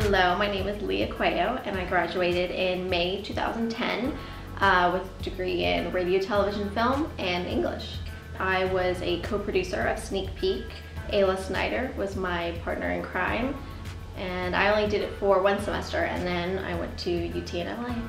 Hello, my name is Lea Cuello and I graduated in May 2010 uh, with a degree in radio, television, film, and English. I was a co-producer of Sneak Peek. Ayla Snyder was my partner in crime and I only did it for one semester and then I went to UTNLA.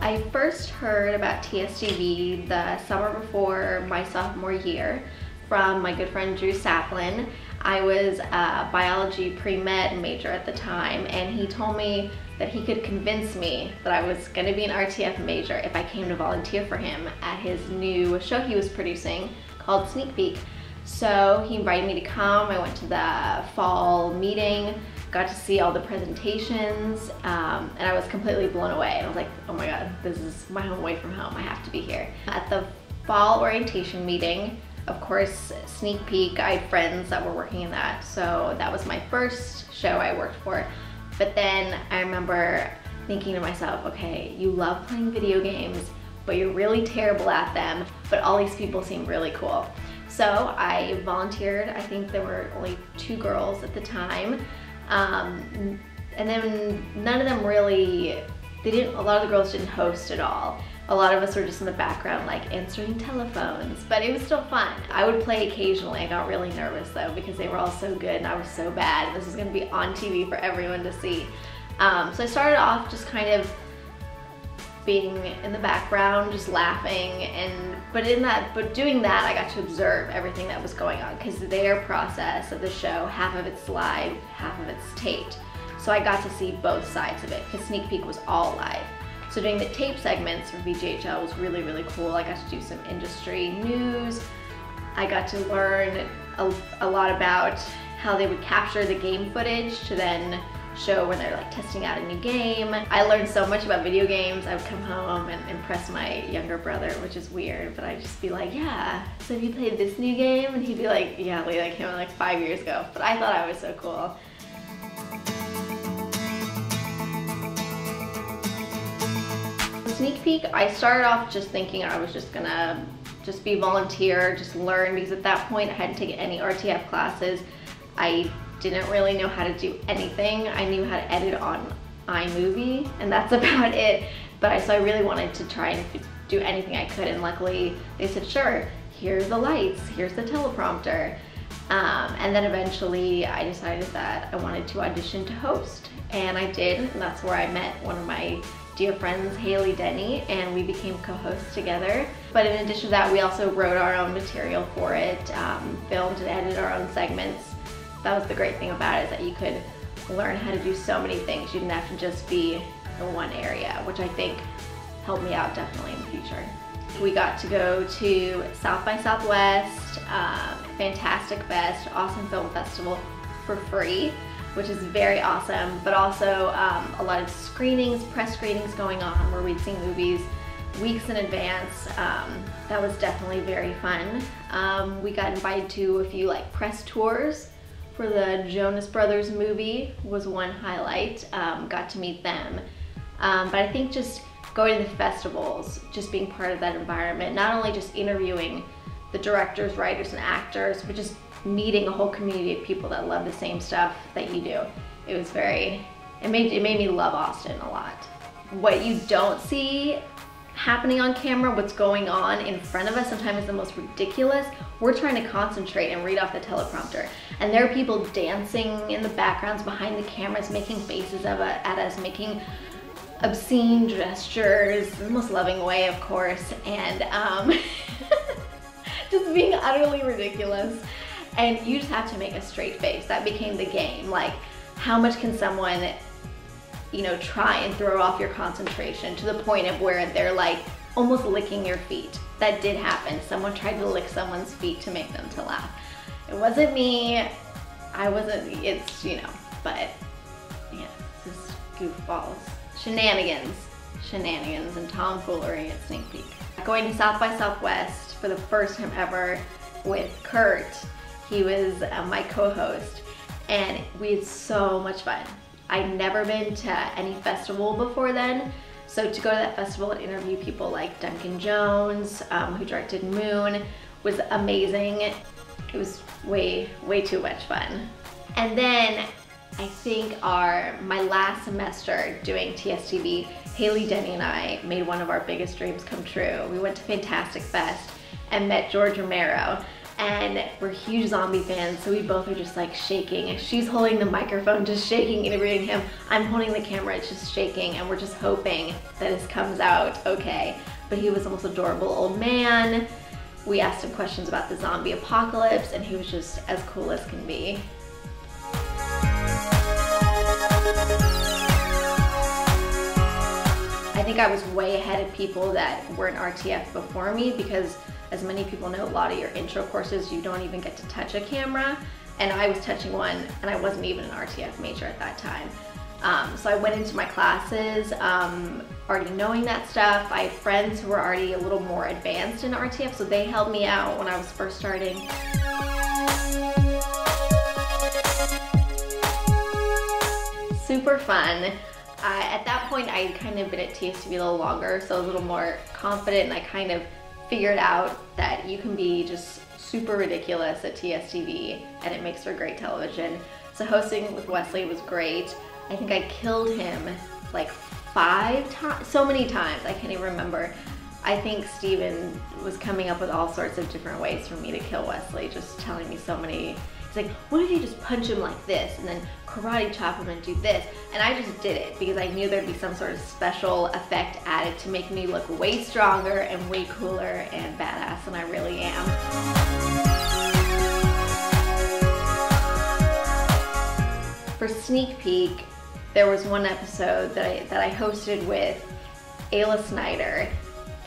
I first heard about TSTV the summer before my sophomore year from my good friend Drew Saplin. I was a biology pre-med major at the time and he told me that he could convince me that I was going to be an RTF major if I came to volunteer for him at his new show he was producing called Sneak Peek. So he invited me to come. I went to the fall meeting, got to see all the presentations, um, and I was completely blown away. I was like, oh my god, this is my home away from home. I have to be here. At the fall orientation meeting, of course, Sneak Peek, I had friends that were working in that. So that was my first show I worked for. But then I remember thinking to myself, okay, you love playing video games, but you're really terrible at them, but all these people seem really cool. So I volunteered, I think there were only two girls at the time. Um, and then none of them really, they didn't, a lot of the girls didn't host at all. A lot of us were just in the background like answering telephones, but it was still fun. I would play occasionally. I got really nervous though because they were all so good and I was so bad. This was gonna be on TV for everyone to see. Um, so I started off just kind of being in the background, just laughing and, but in that, but doing that, I got to observe everything that was going on because their process of the show, half of it's live, half of it's taped. So I got to see both sides of it because Sneak Peek was all live. So doing the tape segments for VJHL was really, really cool. I got to do some industry news. I got to learn a, a lot about how they would capture the game footage to then show when they're like testing out a new game. I learned so much about video games. I would come home and impress my younger brother, which is weird, but I'd just be like, yeah, so have you played this new game? And he'd be like, yeah, we like came out like five years ago. But I thought I was so cool. Sneak Peek, I started off just thinking I was just gonna just be volunteer, just learn, because at that point I hadn't taken any RTF classes. I didn't really know how to do anything. I knew how to edit on iMovie, and that's about it. But I, so I really wanted to try and do anything I could, and luckily they said, sure, here's the lights, here's the teleprompter. Um, and then eventually I decided that I wanted to audition to host, and I did, and that's where I met one of my dear friends Haley Denny and we became co-hosts together. But in addition to that, we also wrote our own material for it, um, filmed and edited our own segments. That was the great thing about it, is that you could learn how to do so many things. You didn't have to just be in one area, which I think helped me out definitely in the future. We got to go to South by Southwest, um, Fantastic Fest, Awesome Film Festival for free which is very awesome, but also um, a lot of screenings, press screenings going on where we'd see movies weeks in advance. Um, that was definitely very fun. Um, we got invited to a few like press tours for the Jonas Brothers movie was one highlight. Um, got to meet them. Um, but I think just going to the festivals, just being part of that environment, not only just interviewing the directors, writers, and actors, but just meeting a whole community of people that love the same stuff that you do. It was very, it made, it made me love Austin a lot. What you don't see happening on camera, what's going on in front of us sometimes is the most ridiculous. We're trying to concentrate and read off the teleprompter. And there are people dancing in the backgrounds behind the cameras, making faces at us, making obscene gestures, the most loving way, of course, and um, just being utterly ridiculous and you just have to make a straight face. That became the game. Like, how much can someone, you know, try and throw off your concentration to the point of where they're like almost licking your feet. That did happen. Someone tried to lick someone's feet to make them to laugh. It wasn't me. I wasn't, it's, you know, but yeah, just goofballs. Shenanigans. Shenanigans and tomfoolery at Sneak Peek. Going to South by Southwest for the first time ever with Kurt he was uh, my co-host and we had so much fun. I'd never been to any festival before then, so to go to that festival and interview people like Duncan Jones, um, who directed Moon, was amazing. it was way, way too much fun. And then I think our, my last semester doing TSTV, Haley, Denny and I made one of our biggest dreams come true. We went to Fantastic Fest and met George Romero and we're huge zombie fans, so we both are just like shaking. She's holding the microphone, just shaking, interviewing him. I'm holding the camera, it's just shaking, and we're just hoping that this comes out okay. But he was the most adorable old man. We asked him questions about the zombie apocalypse, and he was just as cool as can be. Think I was way ahead of people that were in RTF before me because as many people know, a lot of your intro courses, you don't even get to touch a camera. And I was touching one and I wasn't even an RTF major at that time. Um, so I went into my classes um, already knowing that stuff. I had friends who were already a little more advanced in RTF, so they helped me out when I was first starting. Super fun. Uh, at that point, I kind of been at TSTV a little longer, so I was a little more confident and I kind of figured out that you can be just super ridiculous at TSTV and it makes for great television. So hosting with Wesley was great. I think I killed him like five times, so many times, I can't even remember. I think Steven was coming up with all sorts of different ways for me to kill Wesley, just telling me so many He's like, what if you just punch him like this and then karate chop him and do this? And I just did it because I knew there'd be some sort of special effect added to make me look way stronger and way cooler and badass than I really am. For sneak peek, there was one episode that I, that I hosted with Ayla Snider.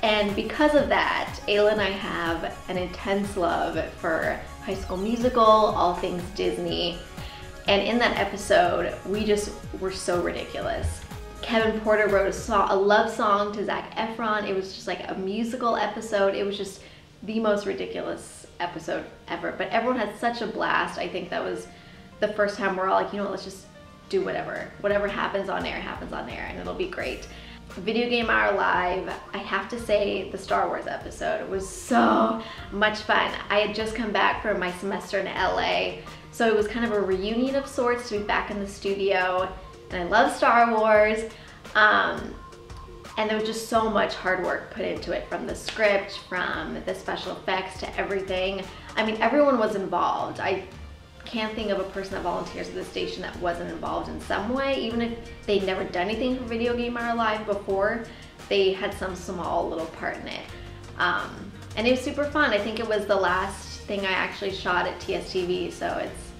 And because of that, Ayla and I have an intense love for High School Musical, all things Disney. And in that episode, we just were so ridiculous. Kevin Porter wrote a, song, a love song to Zac Efron. It was just like a musical episode. It was just the most ridiculous episode ever. But everyone had such a blast. I think that was the first time we're all like, you know what, let's just do whatever. Whatever happens on air happens on air and it'll be great. Video Game Hour Live, I have to say the Star Wars episode was so much fun. I had just come back from my semester in LA, so it was kind of a reunion of sorts to be back in the studio, and I love Star Wars. Um, and there was just so much hard work put into it from the script, from the special effects to everything. I mean, everyone was involved. I can't think of a person that volunteers at the station that wasn't involved in some way, even if they'd never done anything for Video Game Hour Live before, they had some small little part in it. Um, and it was super fun. I think it was the last thing I actually shot at TSTV, so it's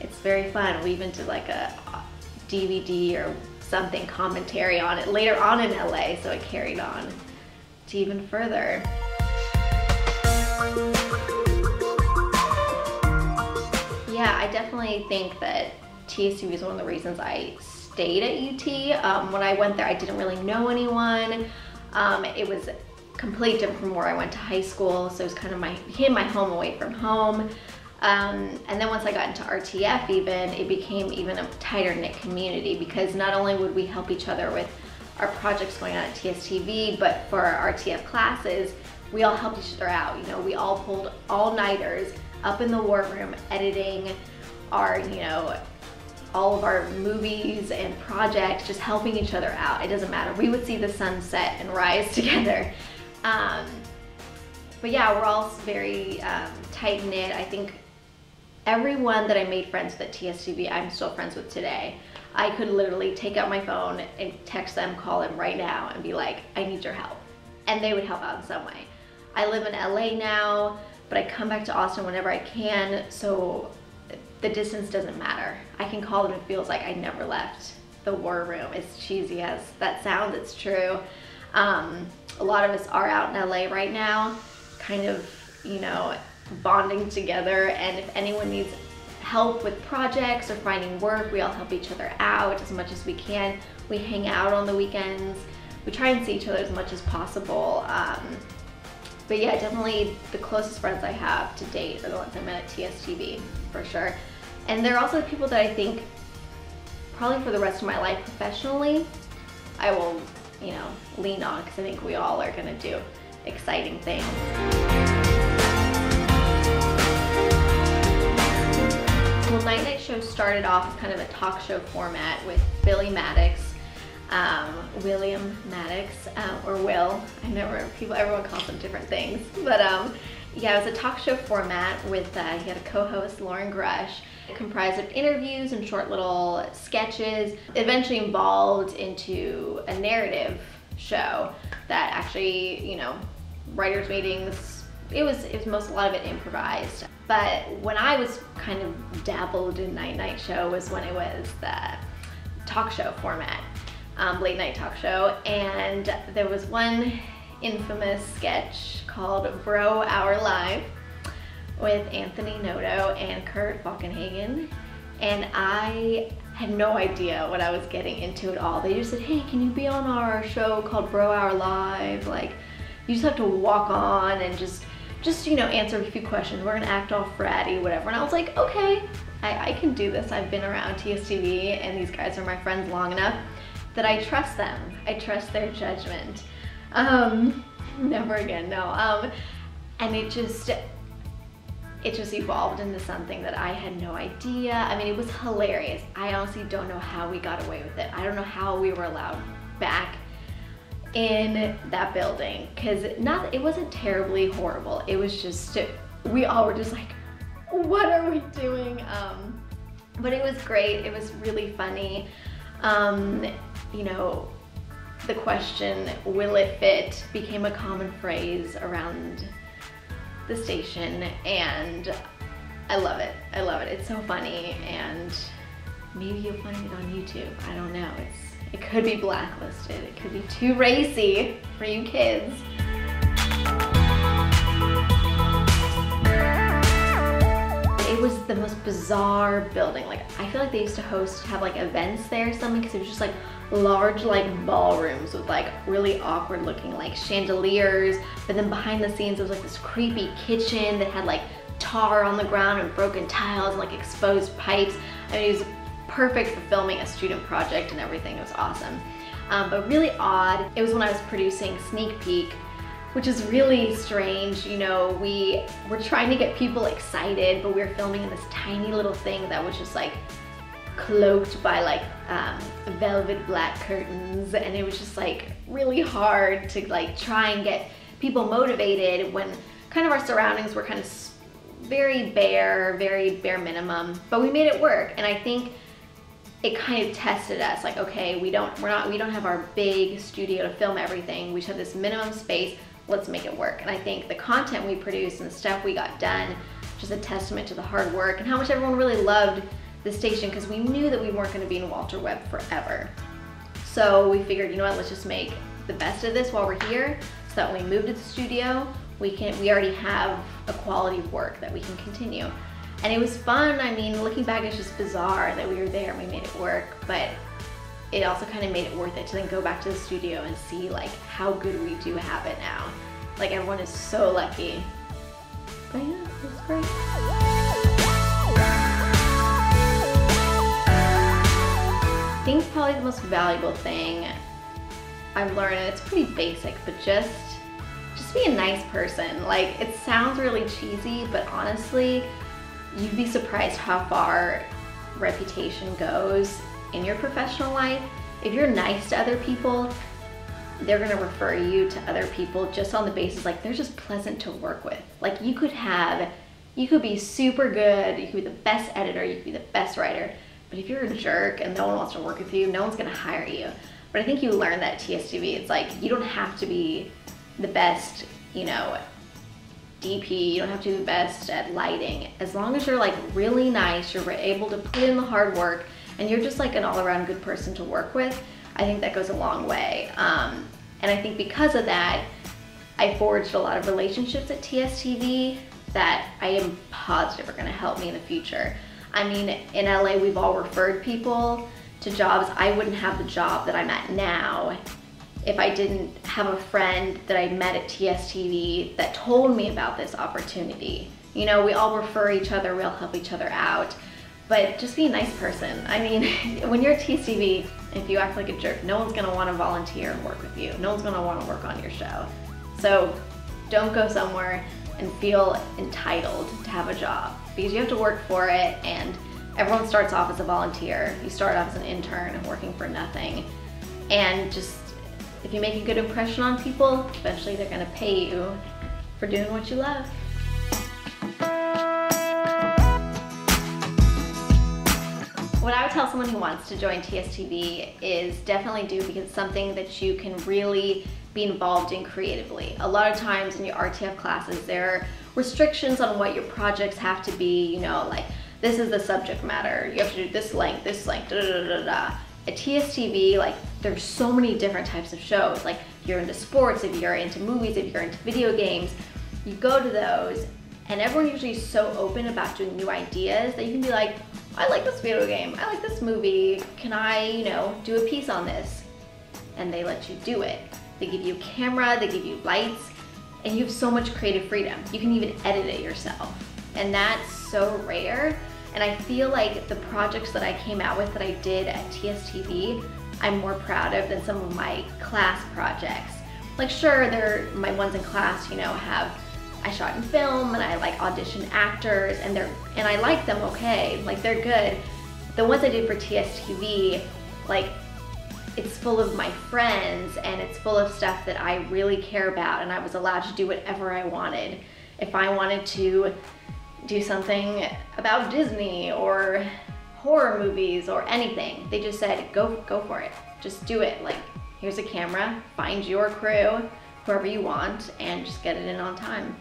it's very fun. We even did like a DVD or something commentary on it later on in LA, so it carried on to even further. Yeah, I definitely think that TSTV is one of the reasons I stayed at UT. Um, when I went there, I didn't really know anyone. Um, it was completely different from where I went to high school, so it was kind of my became my home away from home. Um, and then once I got into RTF even, it became even a tighter knit community because not only would we help each other with our projects going on at TSTV, but for our RTF classes, we all helped each other out. You know, we all pulled all-nighters up in the war room editing our, you know, all of our movies and projects, just helping each other out. It doesn't matter. We would see the sun set and rise together. Um, but yeah, we're all very um, tight knit. I think everyone that I made friends with at TSTV, I'm still friends with today. I could literally take out my phone and text them, call them right now and be like, I need your help. And they would help out in some way. I live in LA now but I come back to Austin whenever I can, so the distance doesn't matter. I can call them, it feels like I never left the war room. As cheesy as that sounds, it's true. Um, a lot of us are out in LA right now, kind of, you know, bonding together, and if anyone needs help with projects or finding work, we all help each other out as much as we can. We hang out on the weekends. We try and see each other as much as possible. Um, but yeah, definitely the closest friends I have to date are the ones I met at TSTV, for sure. And they're also the people that I think probably for the rest of my life professionally, I will, you know, lean on because I think we all are gonna do exciting things. Well, Night Nite Show started off as kind of a talk show format with Billy Maddox, um, William Maddox, um, or Will. I never, people, everyone calls him different things. But um, yeah, it was a talk show format with, uh, he had a co-host, Loren Grush, comprised of interviews and short little sketches, eventually evolved into a narrative show that actually, you know, writers meetings, it was, it was most, a lot of it improvised. But when I was kind of dabbled in Night Nite Show was when it was the talk show format, um, late night talk show. And there was one infamous sketch called Bro Hour Live with Anthony Noto and Kurt Falkenhagen. And I had no idea what I was getting into at all. They just said, hey, can you be on our show called Bro Hour Live? Like, you just have to walk on and just, just you know, answer a few questions. We're gonna act all fratty, whatever. And I was like, okay, I, I can do this. I've been around TSTV and these guys are my friends long enough that I trust them. I trust their judgment. Um, never again, no. Um, and it just, it just evolved into something that I had no idea. I mean, it was hilarious. I honestly don't know how we got away with it. I don't know how we were allowed back in that building because not, it wasn't terribly horrible. It was just, we all were just like, what are we doing? Um, but it was great. It was really funny. Um, you know, the question, will it fit, became a common phrase around the station and I love it. I love it. It's so funny and maybe you'll find it on YouTube. I don't know. It's It could be blacklisted. It could be too racy for you kids. It was the most bizarre building. Like, I feel like they used to host, have like events there or something because it was just like large like ballrooms with like really awkward looking like chandeliers but then behind the scenes there was like this creepy kitchen that had like tar on the ground and broken tiles and like exposed pipes I mean it was perfect for filming a student project and everything it was awesome um, but really odd it was when I was producing Sneak Peek which is really strange. You know, we were trying to get people excited, but we were filming in this tiny little thing that was just like cloaked by like um, velvet black curtains and it was just like really hard to like try and get people motivated when kind of our surroundings were kind of very bare, very bare minimum, but we made it work and I think it kind of tested us like okay we don't we're not we don't have our big studio to film everything we just have this minimum space let's make it work and I think the content we produced and the stuff we got done just a testament to the hard work and how much everyone really loved the station because we knew that we weren't going to be in Walter Webb forever. So we figured, you know what, let's just make the best of this while we're here so that when we move to the studio, we can we already have a quality of work that we can continue. And it was fun. I mean, looking back, it's just bizarre that we were there and we made it work, but it also kind of made it worth it to then go back to the studio and see like how good we do have it now. Like everyone is so lucky. But yeah, it was great. I think probably the most valuable thing I've learned, it's pretty basic, but just just be a nice person. Like it sounds really cheesy, but honestly, you'd be surprised how far reputation goes in your professional life. If you're nice to other people, they're gonna refer you to other people just on the basis like they're just pleasant to work with. Like you could have, you could be super good, you could be the best editor, you could be the best writer, but if you're a jerk and no one wants to work with you, no one's gonna hire you. But I think you learn that at TSTV. It's like you don't have to be the best, you know, DP, you don't have to be the best at lighting. As long as you're like really nice, you're able to put in the hard work, and you're just like an all-around good person to work with, I think that goes a long way. Um, and I think because of that, I forged a lot of relationships at TSTV that I am positive are gonna help me in the future. I mean, in LA, we've all referred people to jobs. I wouldn't have the job that I'm at now if I didn't have a friend that I met at TSTV that told me about this opportunity. You know, we all refer each other, we all help each other out, but just be a nice person. I mean, when you're at TSTV, if you act like a jerk, no one's gonna wanna volunteer and work with you. No one's gonna wanna work on your show. So don't go somewhere and feel entitled to have a job because you have to work for it and everyone starts off as a volunteer. You start off as an intern and working for nothing. And just, if you make a good impression on people, eventually they're gonna pay you for doing what you love. What I would tell someone who wants to join TSTV is definitely do because it's something that you can really be involved in creatively. A lot of times in your RTF classes, there are restrictions on what your projects have to be, you know, like this is the subject matter, you have to do this length, this length, da da da da. At TSTV, like there's so many different types of shows. Like if you're into sports, if you're into movies, if you're into video games, you go to those and everyone usually is so open about doing new ideas that you can be like, I like this video game, I like this movie, can I, you know, do a piece on this? And they let you do it. They give you a camera, they give you lights, and you have so much creative freedom. You can even edit it yourself. And that's so rare. And I feel like the projects that I came out with that I did at TSTV, I'm more proud of than some of my class projects. Like sure, they're my ones in class, you know, have I shot in film and I like audition actors and they're and I like them okay, like they're good. The ones I did for TSTV, like it's full of my friends and it's full of stuff that I really care about and I was allowed to do whatever I wanted. If I wanted to do something about Disney or horror movies or anything, they just said, go, go for it. Just do it. Like, here's a camera, find your crew, whoever you want, and just get it in on time.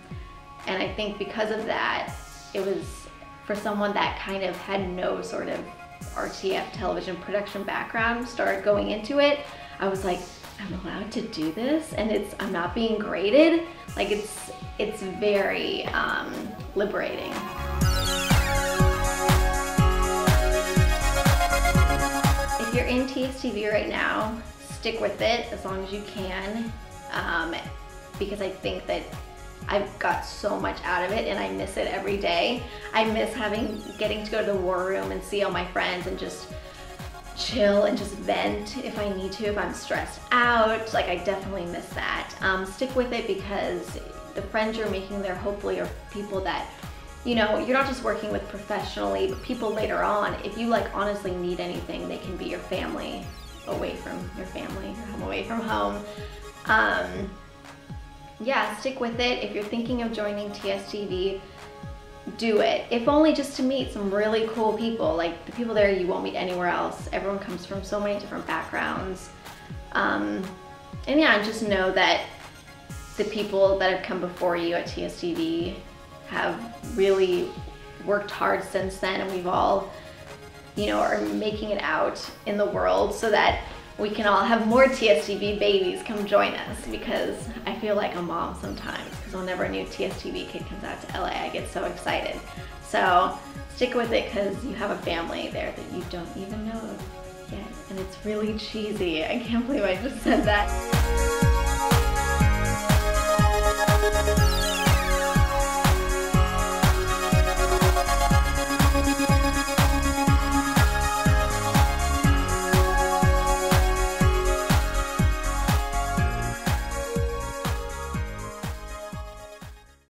And I think because of that, it was for someone that kind of had no sort of RTF television production background, started going into it, I was like, I'm allowed to do this and it's I'm not being graded. Like it's it's very um, liberating. If you're in TSTV right now, stick with it as long as you can um, because I think that I've got so much out of it and I miss it every day. I miss having, getting to go to the war room and see all my friends and just chill and just vent if I need to, if I'm stressed out. Like I definitely miss that. Um, stick with it because the friends you're making there hopefully are people that you know, you're not just working with professionally, but people later on, if you like honestly need anything, they can be your family away from your family, your home away from home. Um, yeah, stick with it. If you're thinking of joining TSTV, do it. If only just to meet some really cool people. Like the people there you won't meet anywhere else. Everyone comes from so many different backgrounds. Um, and yeah, just know that the people that have come before you at TSTV have really worked hard since then and we've all, you know, are making it out in the world so that we can all have more TSTV babies come join us because I feel like a mom sometimes because whenever a new TSTV kid comes out to LA, I get so excited. So stick with it because you have a family there that you don't even know of yet. And it's really cheesy. I can't believe I just said that.